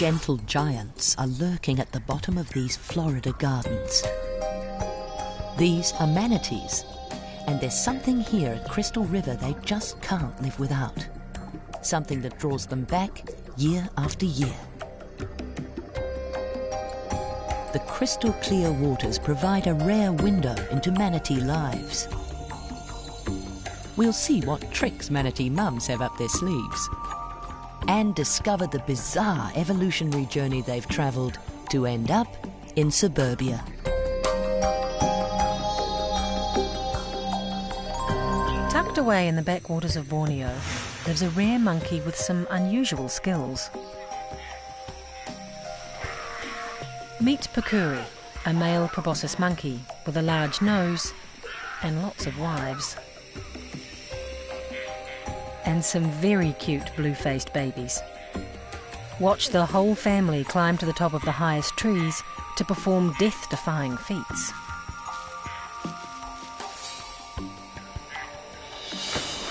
gentle giants are lurking at the bottom of these Florida gardens. These are manatees, and there's something here at Crystal River they just can't live without. Something that draws them back year after year. The crystal clear waters provide a rare window into manatee lives. We'll see what tricks manatee mums have up their sleeves and discover the bizarre evolutionary journey they've travelled to end up in suburbia. Tucked away in the backwaters of Borneo lives a rare monkey with some unusual skills. Meet Pukuri, a male proboscis monkey with a large nose and lots of wives. And some very cute blue-faced babies. Watch the whole family climb to the top of the highest trees to perform death-defying feats.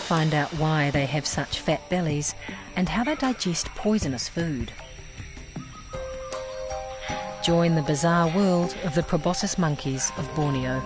Find out why they have such fat bellies and how they digest poisonous food. Join the bizarre world of the proboscis monkeys of Borneo.